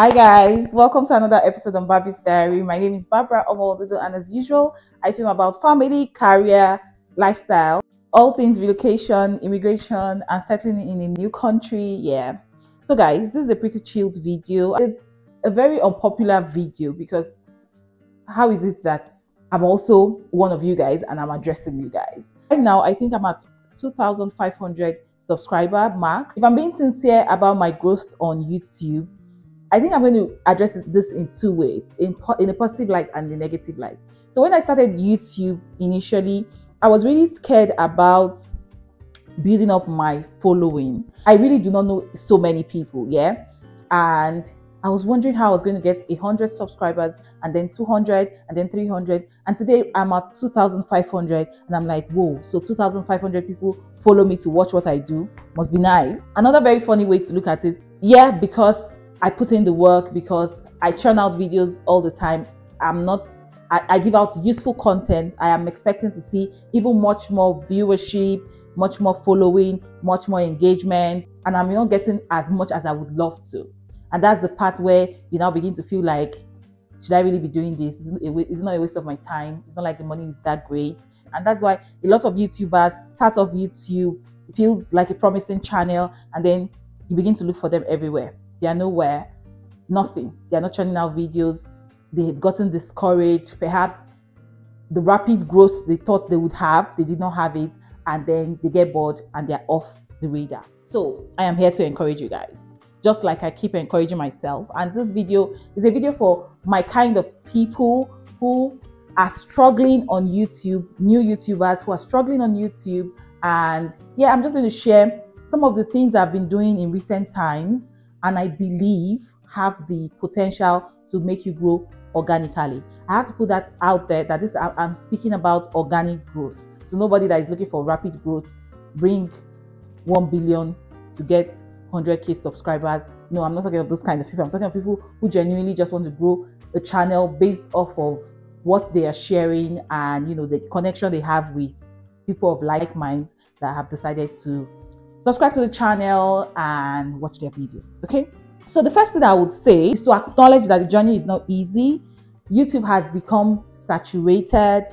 Hi guys, welcome to another episode on Barby's Diary. My name is Barbara Omododo and as usual, I film about family, career, lifestyle, all things relocation, immigration, and settling in a new country. Yeah. So guys, this is a pretty chilled video. It's a very unpopular video because how is it that I'm also one of you guys and I'm addressing you guys? Right now, I think I'm at 2,500 subscriber mark. If I'm being sincere about my growth on YouTube, I think I'm going to address this in two ways, in, in a positive light and a negative light. So when I started YouTube initially, I was really scared about building up my following. I really do not know so many people, yeah? And I was wondering how I was going to get 100 subscribers and then 200 and then 300. And today I'm at 2,500 and I'm like, whoa, so 2,500 people follow me to watch what I do. Must be nice. Another very funny way to look at it, yeah, because I put in the work, because I churn out videos all the time. I'm not, I, I give out useful content. I am expecting to see even much more viewership, much more following, much more engagement. And I'm not getting as much as I would love to. And that's the part where you now begin to feel like, should I really be doing this? It's not a waste of my time. It's not like the money is that great. And that's why a lot of YouTubers start off YouTube, feels like a promising channel, and then you begin to look for them everywhere. They are nowhere, nothing. They are not churning out videos. They've gotten discouraged. Perhaps the rapid growth they thought they would have, they did not have it, and then they get bored and they're off the radar. So I am here to encourage you guys just like I keep encouraging myself. And this video is a video for my kind of people who are struggling on YouTube, new YouTubers who are struggling on YouTube. And yeah, I'm just going to share some of the things I've been doing in recent times and I believe have the potential to make you grow organically. I have to put that out there that this I'm speaking about organic growth. So nobody that is looking for rapid growth bring 1 billion to get 100k subscribers. No, I'm not talking of those kind of people. I'm talking of people who genuinely just want to grow a channel based off of what they are sharing and you know the connection they have with people of like minds that have decided to subscribe to the channel and watch their videos. Okay. So the first thing I would say is to acknowledge that the journey is not easy. YouTube has become saturated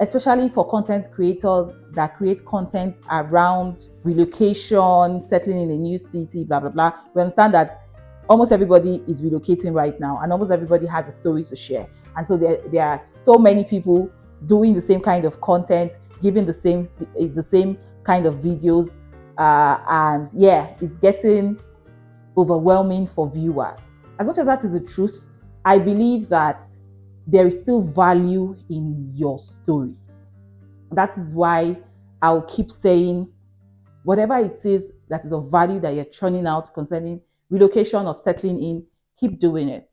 especially for content creators that create content around relocation, settling in a new city, blah, blah, blah. We understand that almost everybody is relocating right now and almost everybody has a story to share. And so there, there are so many people doing the same kind of content, giving the same the same kind of videos. Uh, and yeah, it's getting overwhelming for viewers. As much as that is the truth, I believe that there is still value in your story. That is why I'll keep saying whatever it is that is of value that you're churning out concerning relocation or settling in, keep doing it.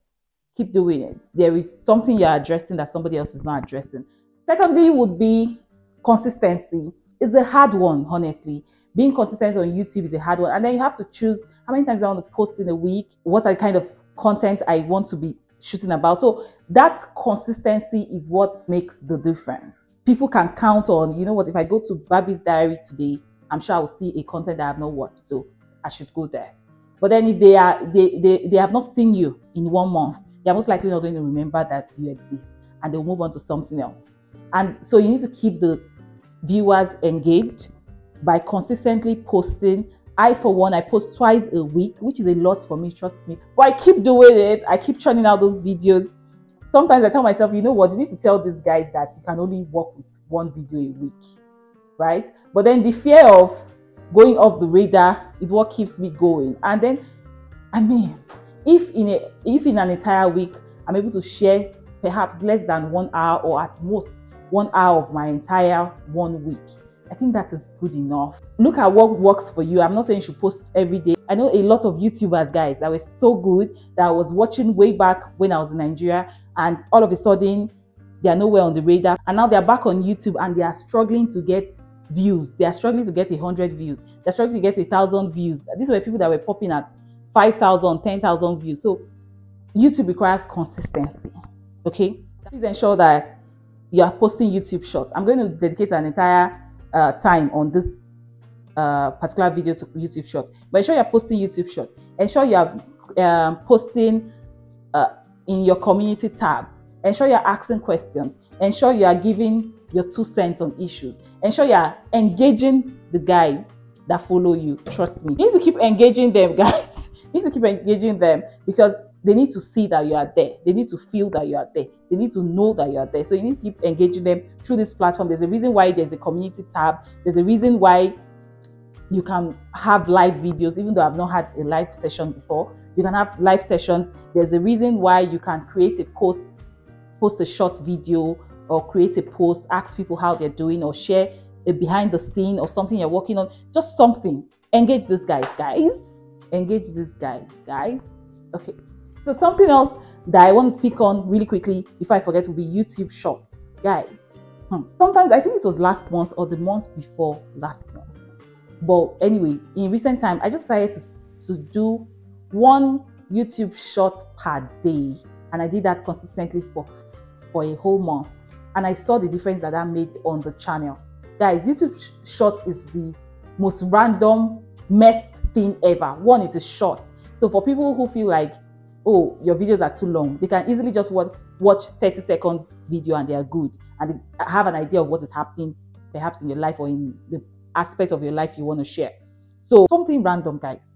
Keep doing it. There is something you're addressing that somebody else is not addressing. Secondly, would be consistency. It's a hard one, honestly. Being consistent on YouTube is a hard one. And then you have to choose how many times I want to post in a week, what are kind of content I want to be shooting about. So that consistency is what makes the difference. People can count on, you know what, if I go to Barby's diary today, I'm sure I'll see a content that I have not watched. So I should go there. But then if they are they, they, they have not seen you in one month, they're most likely not going to remember that you exist and they'll move on to something else. And so you need to keep the viewers engaged by consistently posting I, for one, I post twice a week, which is a lot for me, trust me. But I keep doing it. I keep churning out those videos. Sometimes I tell myself, you know what, you need to tell these guys that you can only work with one video a week, right? But then the fear of going off the radar is what keeps me going. And then, I mean, if in a if in an entire week I'm able to share perhaps less than one hour or at most one hour of my entire one week, I think that is good enough. Look at what works for you. I'm not saying you should post every day. I know a lot of YouTubers, guys, that were so good that I was watching way back when I was in Nigeria, and all of a sudden they are nowhere on the radar. And now they're back on YouTube and they are struggling to get views. They are struggling to get a hundred views. They're struggling to get a thousand views. These were people that were popping at 5,000, 10,000 views. So YouTube requires consistency. Okay. Please ensure that you are posting YouTube shorts. I'm going to dedicate an entire uh, time on this uh, particular video to YouTube short. But ensure you're posting YouTube shorts. Ensure you're um, posting uh, in your community tab. Ensure you're asking questions. Ensure you are giving your two cents on issues. Ensure you are engaging the guys that follow you. Trust me. You need to keep engaging them, guys. you need to keep engaging them because they need to see that you are there. They need to feel that you are there. They need to know that you are there. So you need to keep engaging them through this platform. There's a reason why there's a community tab. There's a reason why you can have live videos, even though I've not had a live session before. You can have live sessions. There's a reason why you can create a post, post a short video, or create a post, ask people how they're doing, or share a behind the scene or something you're working on. Just something. Engage these guys, guys. Engage these guys, guys. Okay. So something else that I want to speak on really quickly before I forget will be YouTube Shorts, guys. Hmm. Sometimes I think it was last month or the month before last month but anyway, in recent time, I just decided to, to do one YouTube short per day. And I did that consistently for, for a whole month. And I saw the difference that that made on the channel. Guys, YouTube short is the most random, messed thing ever. One, it is short. So for people who feel like, oh, your videos are too long, they can easily just watch, watch 30 seconds video and they are good and have an idea of what is happening perhaps in your life or in the aspect of your life you want to share. So something random, guys.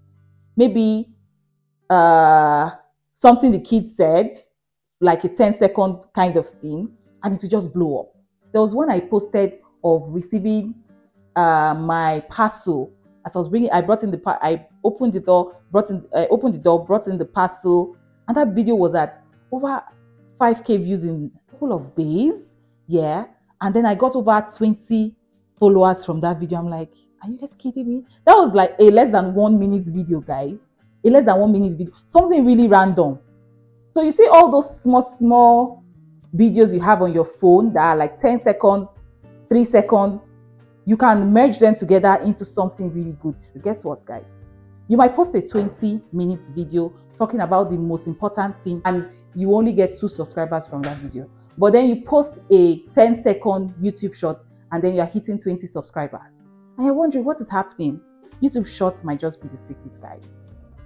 Maybe uh, something the kid said, like a 10 second kind of thing, and it will just blow up. There was one I posted of receiving uh, my parcel. As I was bringing, I brought in the I opened the door, brought in, I opened the door, brought in the parcel, and that video was at over 5k views in a couple of days. Yeah, and then I got over 20 followers from that video. I'm like, are you guys kidding me? That was like a less than one minute video, guys. A less than one minute video. Something really random. So you see all those small, small videos you have on your phone that are like 10 seconds, 3 seconds. You can merge them together into something really good. Guess what, guys? You might post a 20 minutes video talking about the most important thing and you only get two subscribers from that video. But then you post a 10 second YouTube short and then you're hitting 20 subscribers. And you're wondering what is happening. YouTube Shorts might just be the secret, guys.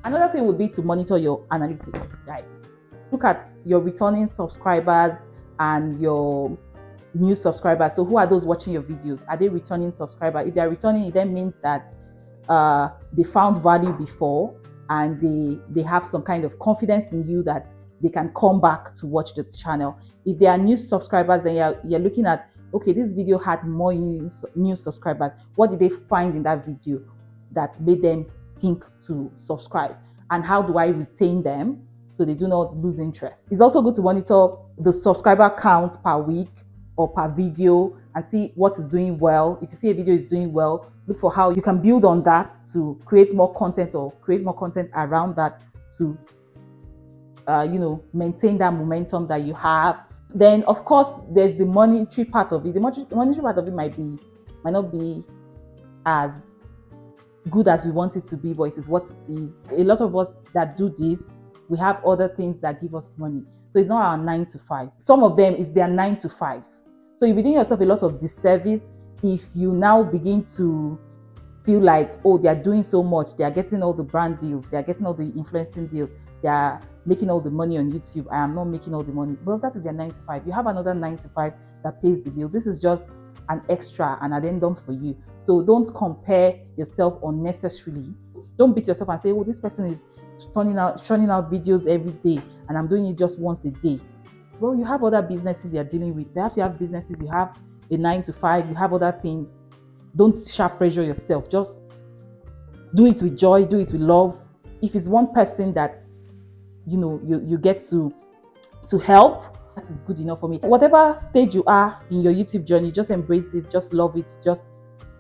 Another thing would be to monitor your analytics, guys. Look at your returning subscribers and your new subscribers. So, who are those watching your videos? Are they returning subscribers? If they are returning, it then means that uh, they found value before and they they have some kind of confidence in you that they can come back to watch the channel. If they are new subscribers, then you're, you're looking at okay, this video had more new, new subscribers. What did they find in that video that made them think to subscribe? And how do I retain them so they do not lose interest? It's also good to monitor the subscriber count per week or per video and see what is doing well. If you see a video is doing well, look for how you can build on that to create more content or create more content around that to uh, you know maintain that momentum that you have then of course there's the monetary part of it. The monetary part of it might be might not be as good as we want it to be, but it is what it is. A lot of us that do this, we have other things that give us money. So it's not our nine to five. Some of them is their nine to five. So you're doing yourself a lot of disservice if you now begin to feel like, oh, they are doing so much, they are getting all the brand deals, they are getting all the influencing deals, they are making all the money on YouTube. I am not making all the money. Well, that is their 95. You have another 95 that pays the bill. This is just an extra, an addendum for you. So don't compare yourself unnecessarily. Don't beat yourself and say, oh, this person is turning out turning out videos every day and I'm doing it just once a day. Well, you have other businesses you're dealing with. Perhaps you have businesses, you have a nine to five, you have other things. Don't sharp pressure yourself. Just do it with joy, do it with love. If it's one person that you know you, you get to to help that is good enough for me whatever stage you are in your youtube journey just embrace it just love it just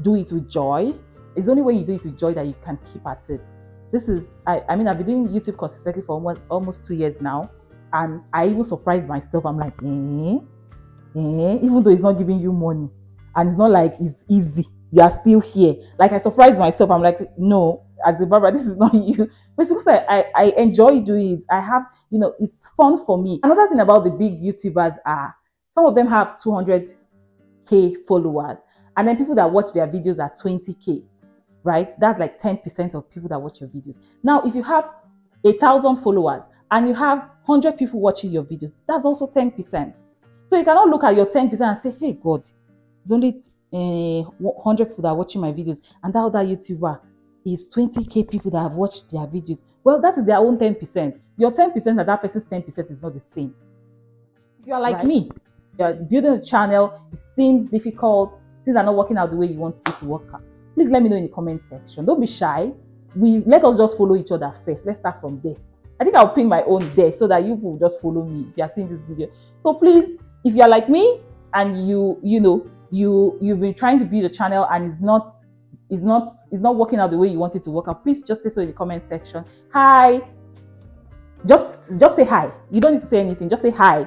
do it with joy it's only when you do it with joy that you can keep at it this is i, I mean i've been doing youtube consistently for almost almost two years now and i even surprise myself i'm like eh, eh, even though it's not giving you money and it's not like it's easy you are still here like i surprise myself i'm like no as a barber, this is not you. But because I, I, I enjoy doing it, I have, you know, it's fun for me. Another thing about the big YouTubers are some of them have 200k followers, and then people that watch their videos are 20k, right? That's like 10% of people that watch your videos. Now, if you have a thousand followers and you have 100 people watching your videos, that's also 10%. So you cannot look at your 10% and say, hey, God, it's only uh, 100 people that are watching my videos, and that other YouTuber is 20k people that have watched their videos. Well, that is their own 10%. Your 10% and that person's 10% is not the same. If you are like right. me, you're building a channel, it seems difficult, things are not working out the way you want it to work out. Please let me know in the comment section. Don't be shy. We let us just follow each other first. Let's start from there. I think I'll pin my own there so that you will just follow me if you are seeing this video. So please, if you are like me and you, you know, you you've been trying to build a channel and it's not is not is not working out the way you want it to work out, please just say so in the comment section. Hi. Just just say hi. You don't need to say anything. Just say hi.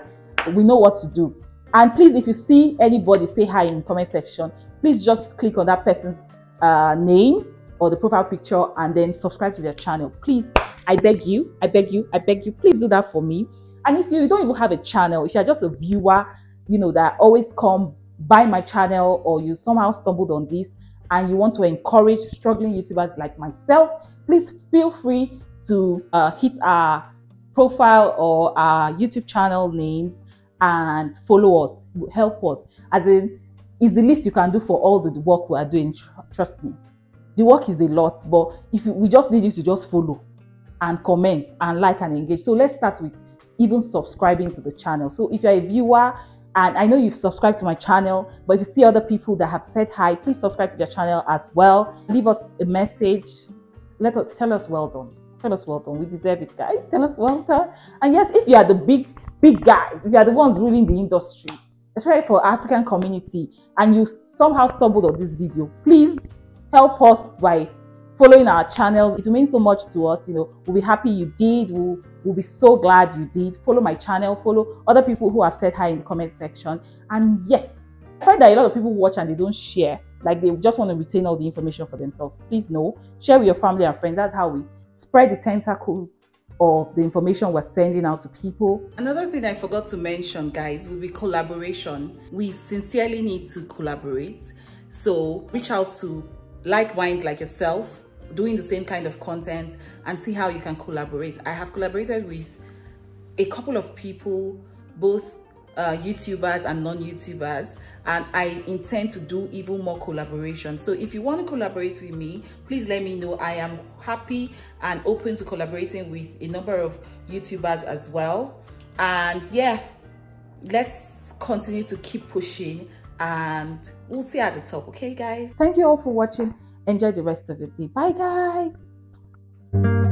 We know what to do. And please, if you see anybody say hi in the comment section, please just click on that person's uh, name or the profile picture and then subscribe to their channel. Please, I beg you, I beg you, I beg you, please do that for me. And if you don't even have a channel, if you're just a viewer, you know, that always come by my channel or you somehow stumbled on this and you want to encourage struggling YouTubers like myself, please feel free to uh, hit our profile or our YouTube channel names and follow us, help us. As in, is the least you can do for all the work we are doing. Trust me, the work is a lot, but if we just need you to just follow and comment and like and engage. So let's start with even subscribing to the channel. So if you're a viewer and I know you've subscribed to my channel, but if you see other people that have said hi, please subscribe to their channel as well. Leave us a message. Let us tell us well done. Tell us well done. We deserve it, guys. Tell us well done. And yet, if you are the big, big guys, you are the ones ruling the industry, especially for African community, and you somehow stumbled on this video, please help us by following our channels. It means so much to us. You know, we'll be happy you did. We'll, we'll be so glad you did. Follow my channel. Follow other people who have said hi in the comment section. And yes, I find that a lot of people watch and they don't share. Like they just want to retain all the information for themselves. Please know, share with your family and friends. That's how we spread the tentacles of the information we're sending out to people. Another thing I forgot to mention, guys, will be collaboration. We sincerely need to collaborate. So reach out to like minds like yourself doing the same kind of content and see how you can collaborate. I have collaborated with a couple of people, both uh, YouTubers and non-YouTubers, and I intend to do even more collaboration. So if you want to collaborate with me, please let me know. I am happy and open to collaborating with a number of YouTubers as well. And yeah, let's continue to keep pushing and we'll see at the top. Okay, guys? Thank you all for watching. Enjoy the rest of the day. Bye, guys.